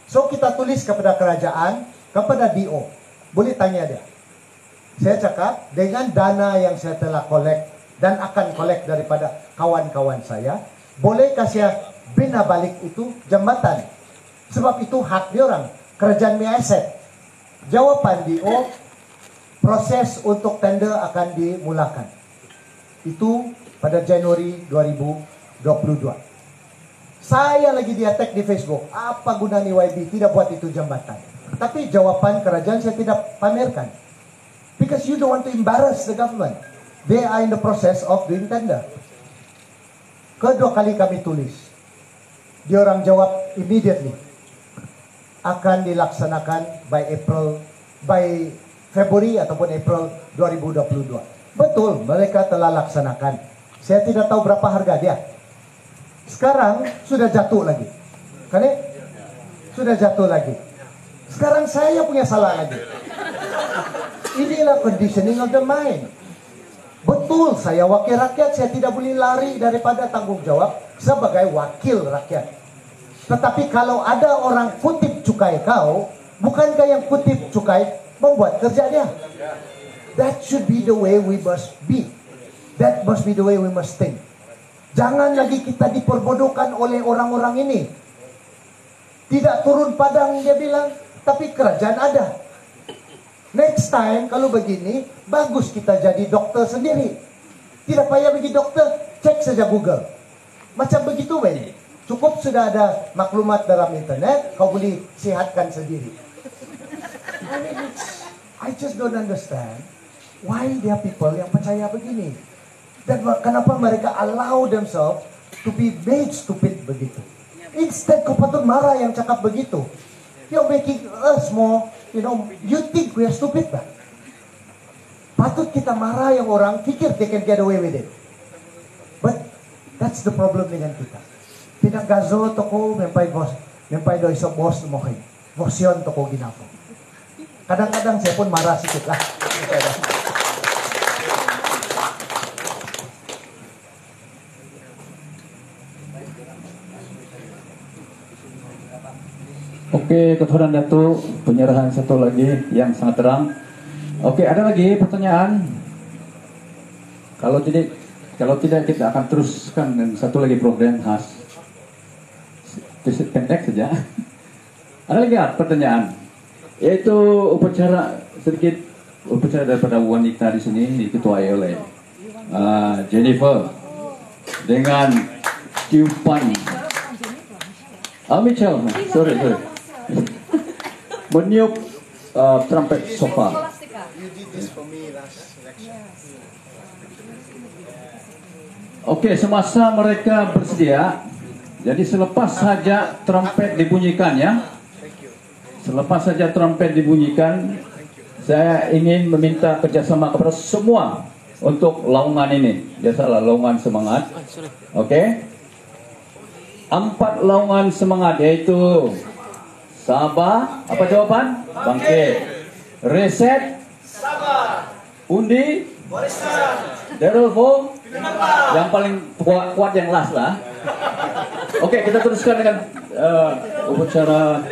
[SPEAKER 1] So kita tulis kepada kerajaan, kepada DO. Boleh tanya dia. Saya cakap, dengan dana yang saya telah kolek dan akan kolek daripada kawan-kawan saya, bolehkah saya bina balik itu jambatan? Sebab itu hak dia orang. Kerajaan punya aset. Jawapan DO, proses untuk tender akan dimulakan. Itu pada Januari 2022. Saya lagi di attack di Facebook. Apa guna ni YB tidak buat itu jambatan? Tapi jawapan kerajaan saya tidak pamerkan. Because you don't want to embarrass the government. They are in the process of doing tender. Kedua kali kami tulis. Dia orang jawab immediately. Akan dilaksanakan by April, by Februari ataupun April 2022. Betul, mereka telah laksanakan. Saya tidak tahu berapa harga dia. Sekarang sudah jatuh lagi. Kan eh? Sudah jatuh lagi. Sekarang saya punya salah lagi. Inilah conditioning of the mind. Betul, saya wakil rakyat, saya tidak boleh lari daripada tanggung jawab sebagai wakil rakyat. Tetapi kalau ada orang kutip cukai kau, bukankah yang kutip cukai membuat kerja dia? That should be the way we must be. That must be the way we must think. Jangan lagi kita diperbodohkan oleh orang-orang ini. Tidak turun padang dia bilang, tapi kerajaan ada. Next time kalau begini, bagus kita jadi dokter sendiri. Tidak payah pergi dokter, cek saja Google. Macam begitu, Ben. Cukup sudah ada maklumat dalam internet, kau boleh sihatkan sendiri. I just don't understand why there are people yang percaya begini. Dan kenapa mereka allow themselves to be made stupid begitu. Instead kau patut marah yang cakap begitu. You're making us more, you know, you think we are stupid bah. Patut kita marah yang orang fikir they can get away with it. But that's the problem dengan kita. Pinagazo to ko, mempay bos, mempay do iso bos mo kay. Bosyon to ko ginafo. Kadang-kadang saya pun marah sikit lah.
[SPEAKER 3] Oke, Ketua Datu, penyerahan satu lagi yang sangat terang. Oke, ada lagi pertanyaan? Kalau tidak, kalau tidak kita akan teruskan dengan satu lagi program khas. Pendek saja. Ada lagi pertanyaan? Yaitu upacara sedikit upacara daripada wanita di sini diketuai oleh uh, Jennifer dengan tiupan. Ah, Mitchell, sorry, sorry meniup uh, trumpet sofa. Oke, semasa mereka bersedia, jadi selepas saja trompet dibunyikan ya, selepas saja trompet dibunyikan, saya ingin meminta kerjasama kepada semua untuk laungan ini. Biasalah laungan semangat. Oke, empat laungan semangat yaitu Sabah, apa jawaban? Bangkit. Reset. Sabar. Undi. Warisan. Derulfo. Yang paling kuat, kuat yang last lah. Oke, kita teruskan dengan uh, upacara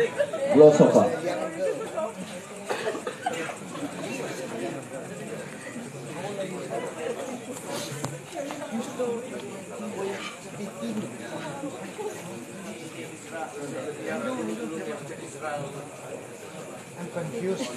[SPEAKER 3] Glosofa.
[SPEAKER 1] I'm confused.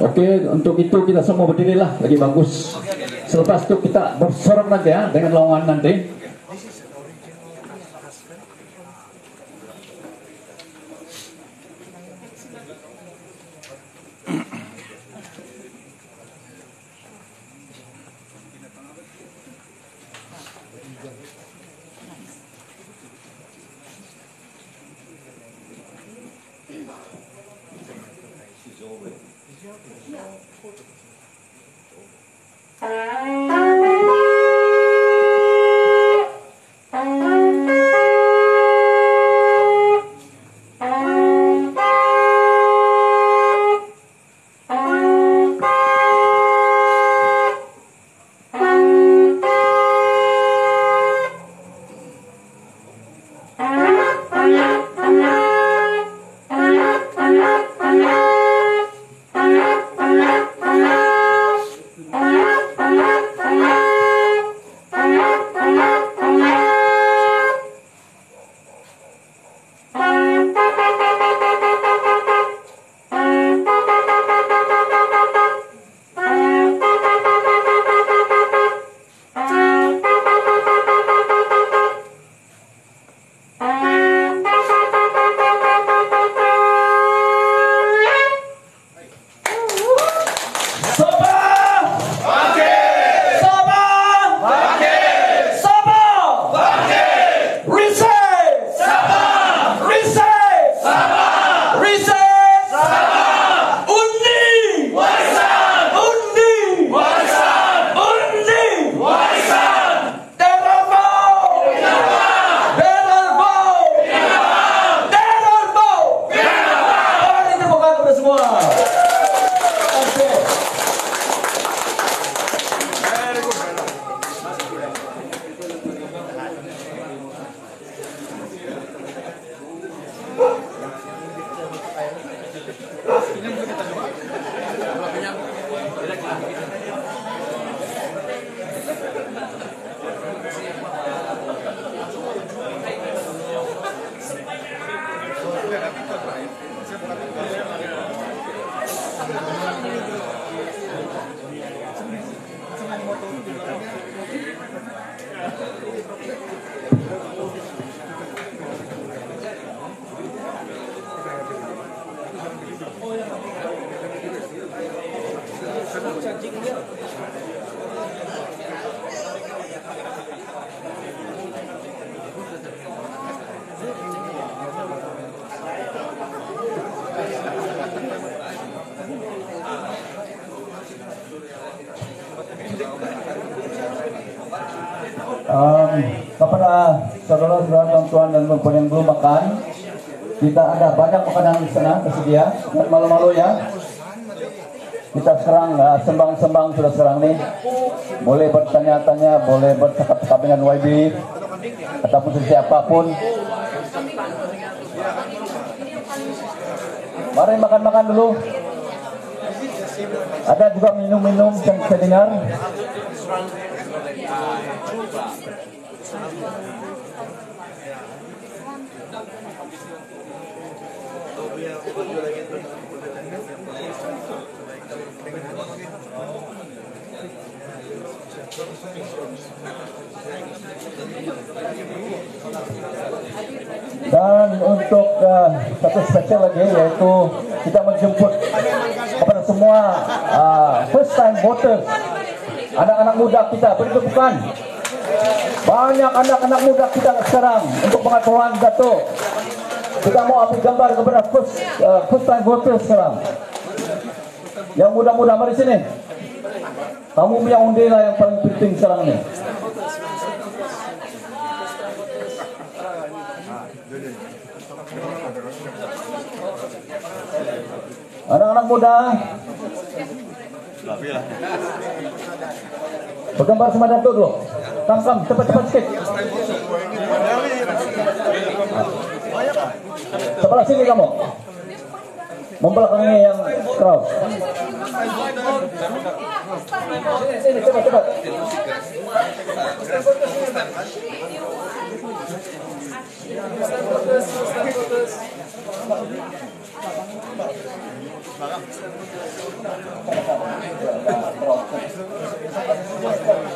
[SPEAKER 3] Oke, untuk itu kita semua berdirilah lagi bagus. Selepas itu kita bersorak nanti ya dengan lawan nanti. Um, kepada saudara-saudara tuan-tuan dan perempuan yang belum makan, kita ada banyak makanan di sana tersedia. Dan malu-malu ya. Kita serang uh, sembang-sembang sudah serang nih. Boleh bertanya-tanya, boleh bercakap-cakap dengan YB ataupun siapa pun. Mari makan-makan dulu. Ada juga minum-minum yang saya dengar. Dan untuk uh, satu spesial lagi yaitu kita menjemput kepada semua uh, first time voters anak-anak muda kita beri tepukan banyak anak-anak muda kita sekarang untuk pengetahuan Dato. Kita mau ambil gambar kepada first, uh, first time voters sekarang. Yang muda-muda mari sini. Kamu punya undi lah yang paling penting sekarang ini Anak-anak muda Bergambar sama Datuk dulu Kam-kam, cepat-cepat sikit Sebelah sini kamu. Membelakangi yang crowd. Sini, sini, cepat, Thank you.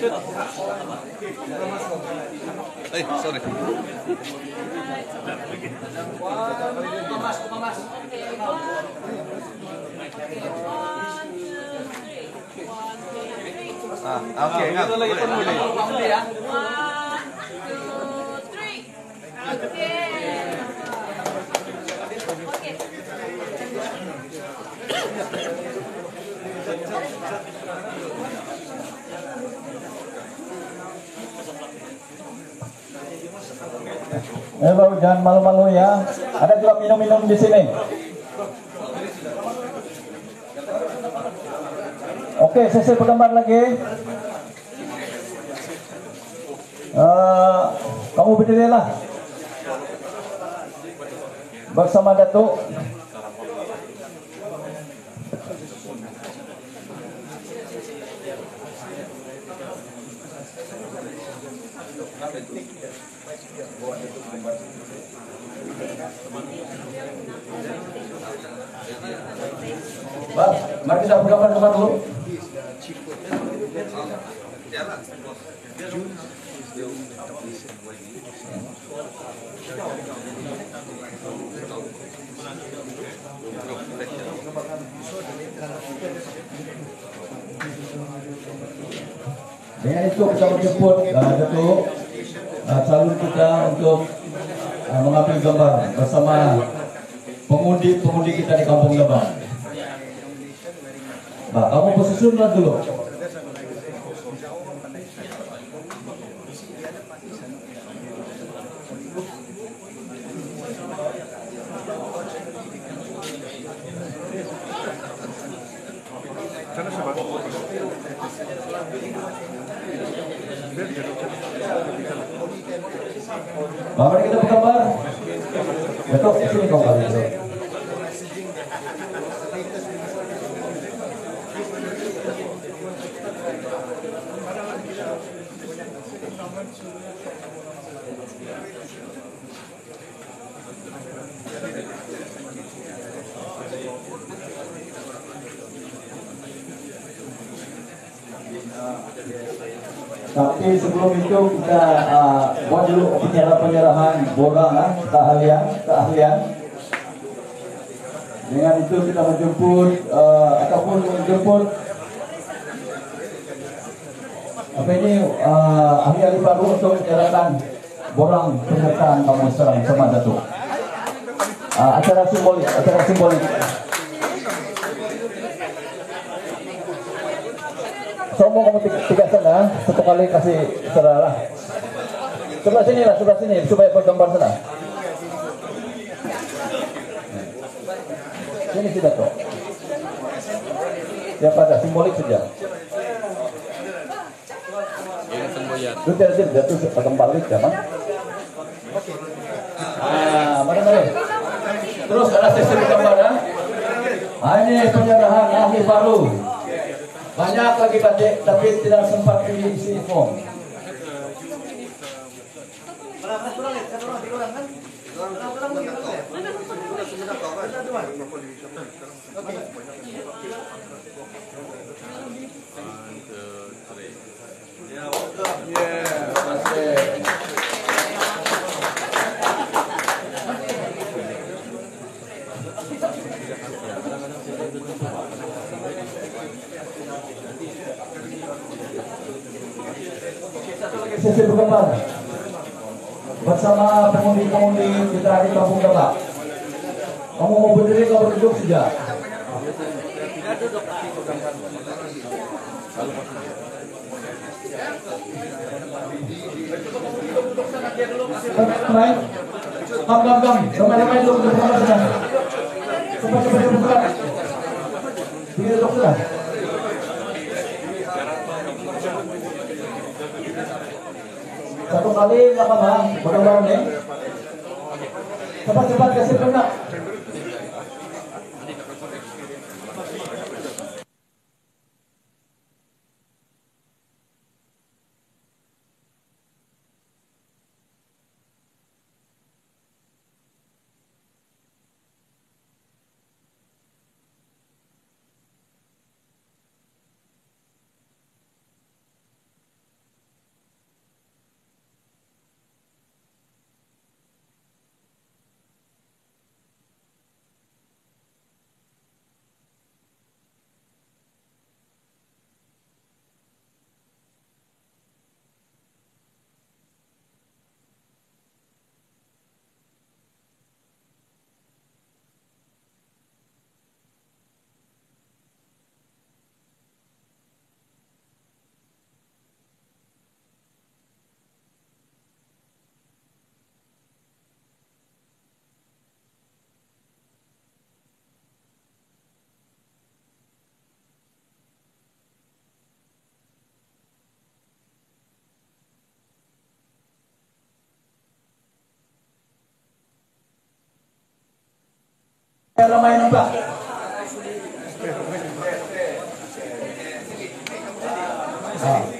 [SPEAKER 3] Cepat.
[SPEAKER 6] Oke,
[SPEAKER 3] Hello, jangan malu-malu ya. Ada juga minum-minum di sini. Oke, sesi penggambar lagi. Eh, kamu berdirilah bersama Datuk. Mari kita bergambar-gambar dulu. Dengan itu kita menjemput uh, Datuk uh, calon kita untuk uh, mengambil gambar bersama pengundi-pengundi kita di Kampung Lebang. Bah, kamu posisilah dulu. Mari kita bergambar. Datuk, sini kau kali Tapi sebelum itu kita uh, buat dulu penyerahan-penyerahan borang ah, keahlian, keahlian. Dengan itu kita menjemput uh, ataupun menjemput apa ini uh, ahli-ahli baru untuk menyerahkan borang penyertaan kamu serang sama Datuk. Uh, acara simbolik, acara simbolik. Sombong kamu tiga, tiga sana, satu kali kasih saudara lah. Sebelah sini lah, sebelah sini, supaya bergambar sana. Sini sudah tuh. Ya pada simbolik saja. Itu tidak tidak jatuh akan balik ya mas. Ah, mari mari. Terus ada sesi gambar ya. Ah, ini penyerahan ahli baru. Banyak lagi batik tapi tidak sempat diisi form. Sesi bersama pengundi-pengundi di Kampung Lebak. Kamu mau berdiri kau berduduk saja. Main. Kam, kam, kam. Ramai-ramai dulu bersama sudah. Cepat, cepat, cepat. Tiga dokter Satu kali nggak apa-apa, bareng-bareng nih. Cepat, cepat kasih kena. Ramai nampak. Ah.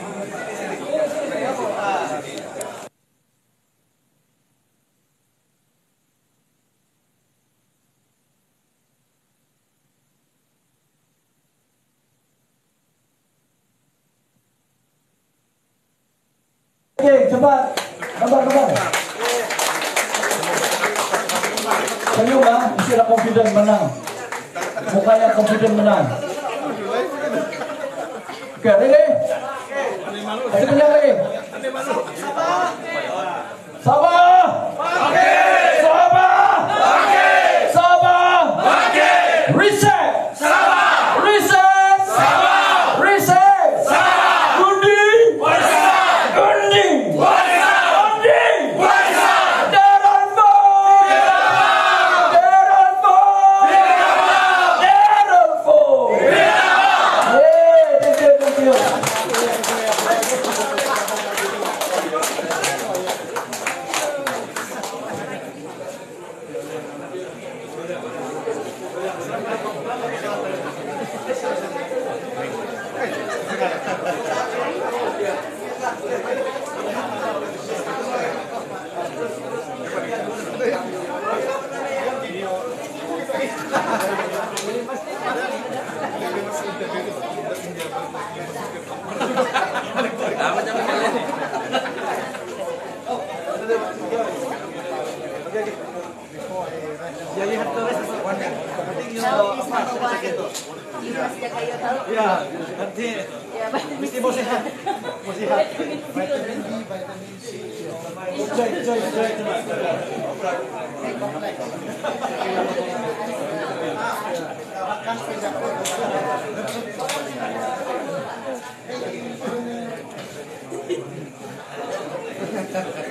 [SPEAKER 4] Yeah.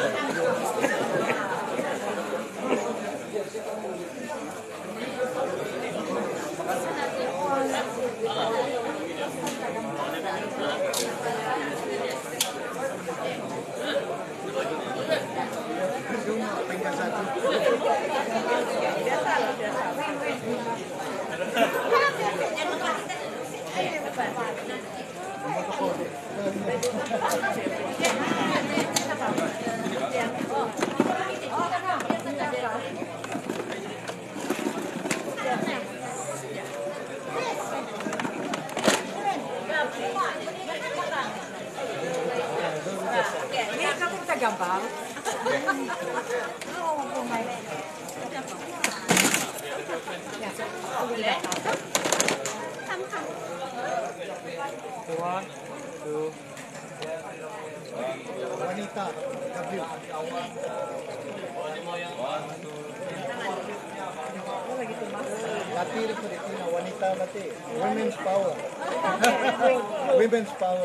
[SPEAKER 4] Women's power.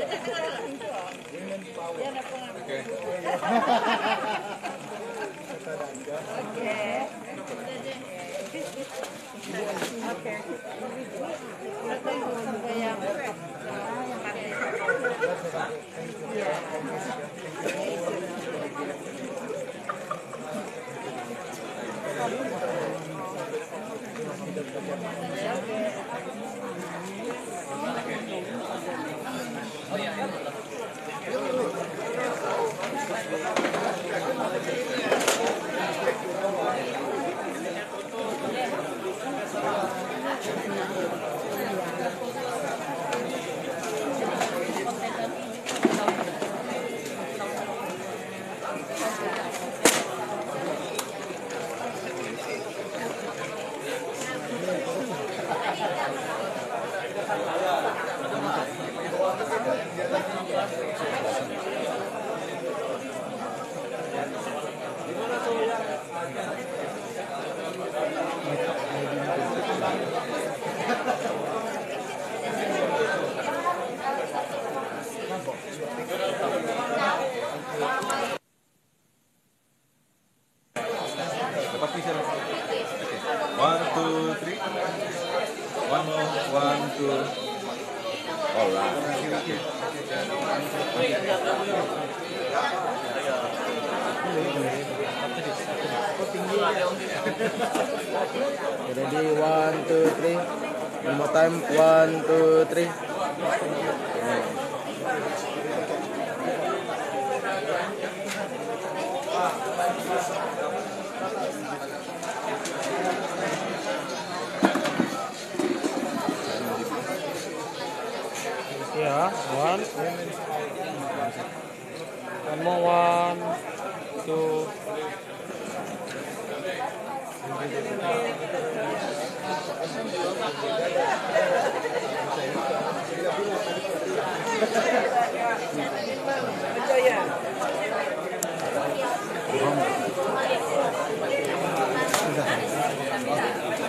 [SPEAKER 4] Women's power.
[SPEAKER 7] Oke. Okay.
[SPEAKER 8] Oke.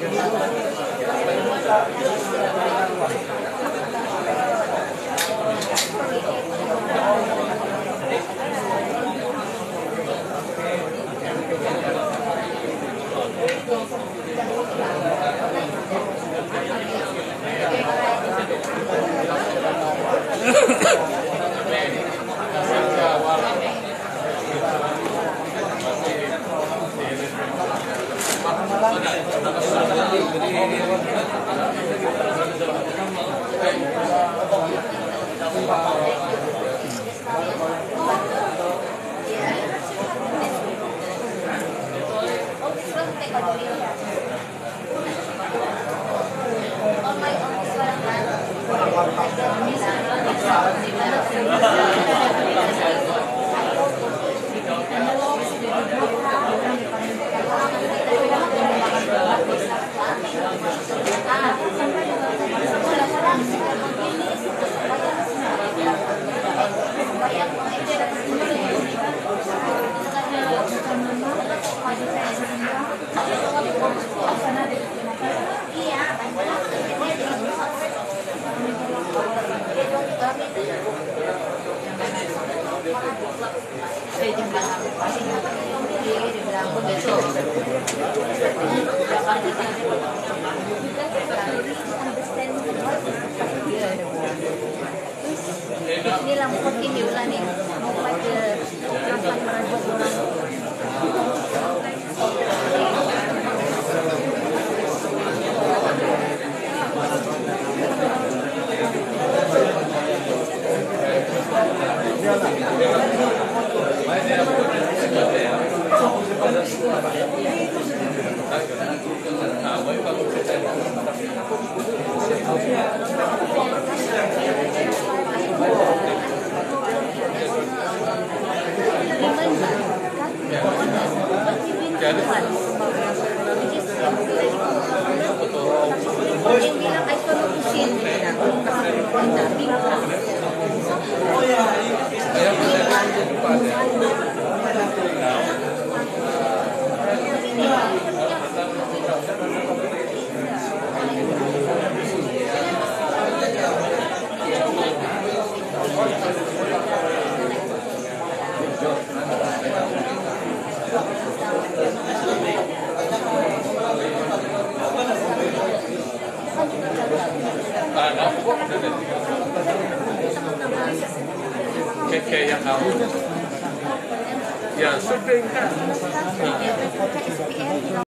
[SPEAKER 4] Thank you. Thank you.